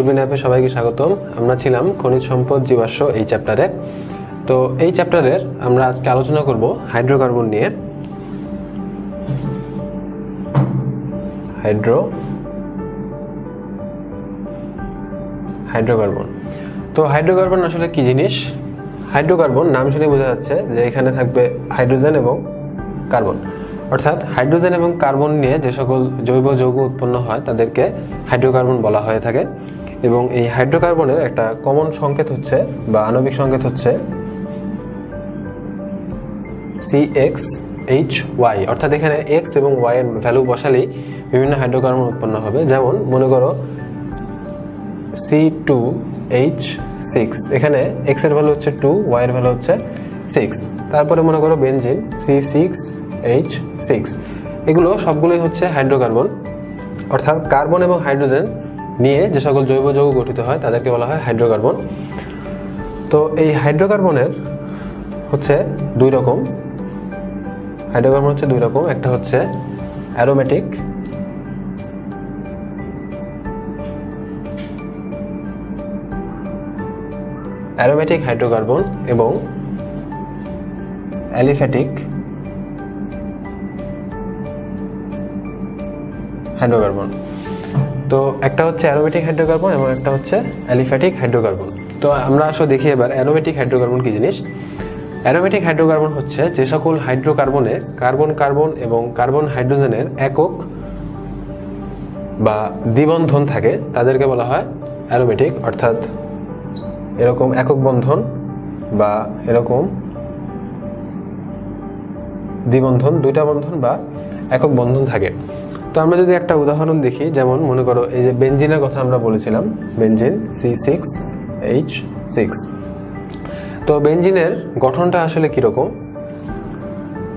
দূরবীন অ্যাপে সবাইকে স্বাগতম। আমরা ছিলাম খনিজ সম্পদ জীবাশ্ম এই চ্যাপ্টারে। তো এই চ্যাপ্টারের আমরা আজকে আলোচনা করব হাইড্রোকার্বন নিয়ে। Hydro hydrocarbon. তো হাইড্রোকার্বন আসলে কি জিনিস? হাইড্রোকার্বন নাম শুনে বোঝা যাচ্ছে যে এখানে থাকবে হাইড্রোজেন এবং কার্বন। অর্থাৎ হাইড্রোজেন এবং কার্বন নিয়ে যে সকল জৈব যৌগ উৎপন্ন হয়, তাদেরকে হাইড্রোকার্বন বলা হয়ে থাকে। এবং এই হাইড্রোকার্বনের একটা কমন সংকেত হচ্ছে বা আণবিক সংকেত হচ্ছে সি এক্স এইচ ওয়াই অর্থাৎ এখানে এক্স এবং ওয়াই এর ভ্যালু বসালেই বিভিন্ন হাইড্রোকার্বন উৎপন্ন হবে। যেমন মনে করো সি টু এইচ সিক্স এখানে এক্সের ভ্যালু হচ্ছে টু ওয়াই এর ভ্যালু হচ্ছে সিক্স তারপরে মনে করো benzene C six H six এগুলো সবগুলোই হচ্ছে হাইড্রোকার্বন, অর্থাৎ কার্বন এবং হাইড্রোজেন নিয়ে যে সকল জৈব যৌগ গঠিত হয়, তাদেরকে বলা হয় হাইড্রোকার্বন। তো এই হাইড্রোকার্বনের হচ্ছে দুই রকম। হাইড্রোকার্বন হচ্ছে দুই রকম। একটা হচ্ছে অ্যারোমেটিক অ্যারোমেটিক হাইড্রোকার্বন এবং অ্যালিফ্যাটিক হাইড্রোকার্বন। তো একটা হচ্ছে অ্যারোমেটিক হাইড্রোকার্বন এবং একটা হচ্ছে অ্যালিফ্যাটিক হাইড্রোকার্বন তো আমরা আসলে দেখি এবার অ্যারোমেটিক হাইড্রোকার্বন কি জিনিস? অ্যারোমেটিক হাইড্রোকার্বন হচ্ছে যে সকল হাইড্রোকার্বনে কার্বন কার্বন এবং কার্বন হাইড্রোজেনের একক বা দ্বিবন্ধন থাকে, তাদেরকে বলা হয় অ্যারোমেটিক অর্থাৎ এরকম একক বন্ধন বা এরকম দ্বিবন্ধন, দুইটা বন্ধন বা একক বন্ধন থাকে। তো আমরা যদি একটা উদাহরণ দেখি, যেমন মনে করো এই যে বেঞ্জিনের কথা আমরা বলেছিলাম benzene C six H six তো বেঞ্জিনের গঠনটা আসলে কীরকম?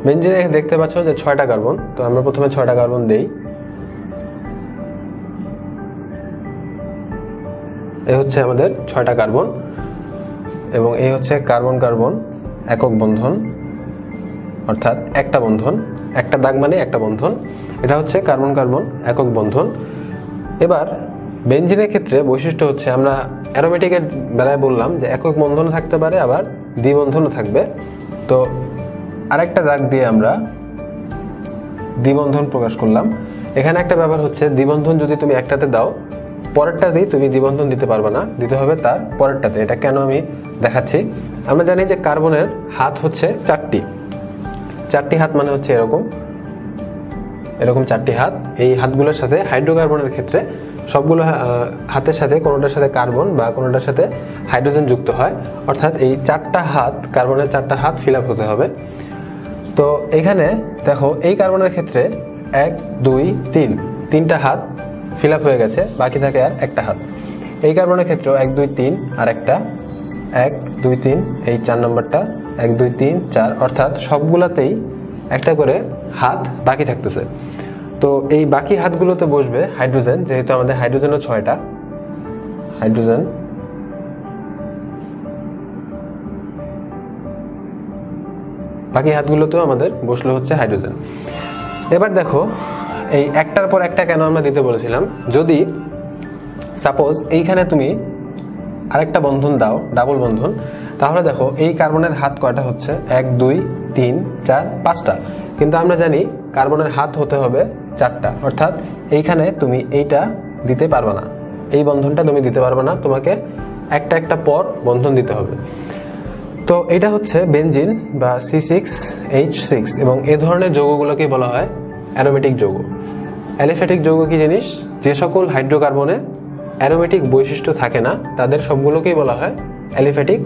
বেঞ্জিনে দেখতে পাচ্ছ যে ছয়টা কার্বন তো আমরা প্রথমে ছয়টা কার্বন দেই। এ হচ্ছে আমাদের ছয়টা কার্বন এবং এই হচ্ছে কার্বন কার্বন একক বন্ধন, অর্থাৎ একটা বন্ধন, একটা দাগ মানে একটা বন্ধন। এটা হচ্ছে কার্বন কার্বন একক বন্ধন। এবার বেঞ্জিনের ক্ষেত্রে বৈশিষ্ট্য হচ্ছে, আমরা অ্যারোমেটিকের বেলায় বললাম যে একক বন্ধন থাকতে পারে, আবার দ্বিবন্ধনও থাকবে। তো আরেকটা দাগ দিয়ে আমরা দ্বিবন্ধন প্রকাশ করলাম। এখানে একটা ব্যাপার হচ্ছে, দ্বিবন্ধন যদি তুমি একটাতে দাও, পরেরটাতেই তুমি দ্বিবন্ধন দিতে পারবে না, দিতে হবে তার পরেরটাতে। এটা কেন আমি দেখাচ্ছি? আমরা জানি যে কার্বনের হাত হচ্ছে চারটি। চারটি হাত মানে হচ্ছে এরকম। এরকম চারটি হাত। এই হাতগুলোর সাথে হাইড্রোকার্বনের ক্ষেত্রে সবগুলো হাতের সাথে কোনোটার সাথে কার্বন বা কোনোটার সাথে হাইড্রোজেন যুক্ত হয়। অর্থাৎ এই চারটা হাত, কার্বনের চারটা হাত ফিল আপ হতে হবে। তো এখানে দেখো, এই কার্বনের ক্ষেত্রে এক, দুই, তিন, তিনটা হাত ফিল হয়ে গেছে, বাকি থাকে আর একটা হাত। এই কার্বনের ক্ষেত্রেও এক, দুই, তিন আর একটা। এক, দুই, তিন, এই চার নম্বরটা, এক, দুই, তিন, চার। অর্থাৎ সবগুলাতেই একটা করে হাত বাকি থাকতেছে। তো এই বাকি হাতগুলোতে বসবে হাইড্রোজেন, যেহেতু আমাদের হাইড্রোজেনও ছয়টা। হাইড্রোজেন। বাকি হাতগুলোতেও আমাদের বসল হচ্ছে হাইড্রোজেন। এবার দেখো, এই একটার পর একটা কেন আমরা দিতে বলেছিলাম? যদি সাপোজ এইখানে তুমি আরেকটা বন্ধন দাও ডাবল বন্ধন। তাহলে দেখো, এই কার্বনের হাত কয়টা হচ্ছে? এক, দুই, তিন, চার, পাঁচটা। কিন্তু আমরা জানি কার্বনের হাত হতে হবে চারটা। অর্থাৎ এইখানে তুমি এইটা দিতে পারবে না। এই বন্ধনটা তুমি দিতে পারবে না। তোমাকে একটা একটা পর বন্ধন দিতে হবে। তো এটা হচ্ছে বেনজিন বা সি সিক্স এইচ সিক্স এবং এ ধরনের যৌগগুলোকে বলা হয় অ্যারোমেটিক যৌগ। অ্যালিফ্যাটিক যৌগ কি জিনিস? যে সকল হাইড্রোকার্বনে অ্যারোমেটিক বৈশিষ্ট্য থাকে না, তাদের সবগুলোকেই বলা হয় অ্যালিফ্যাটিক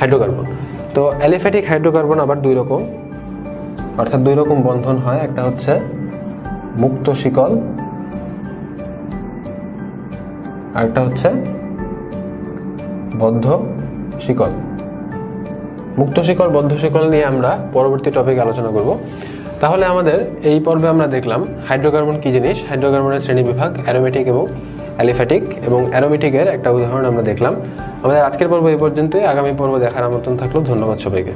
হাইড্রোকার্বন তো অ্যালিফ্যাটিক হাইড্রোকার্বন আবার দুই রকম, অর্থাৎ দুই রকম বন্ধন হয়, একটা হচ্ছে মুক্ত শিকল আরেকটা হচ্ছে বদ্ধ শিকল। মুক্ত শিকল, বদ্ধ শিকল নিয়ে আমরা পরবর্তী টপিক আলোচনা করব। তাহলে আমাদের এই পর্বে আমরা দেখলাম হাইড্রোকার্বন কি জিনিস? হাইড্রোকার্বনের শ্রেণি বিভাগ অ্যারোমেটিক এবং অ্যালিফ্যাটিক এবং অ্যারোমেটিকের একটা উদাহরণ আমরা দেখলাম। আমাদের আজকের পর্ব এই পর্যন্তই। আগামী পর্ব দেখার আমন্ত্রণ থাকল। ধন্যবাদ সবাইকে।